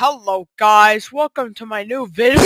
Hello guys, welcome to my new video.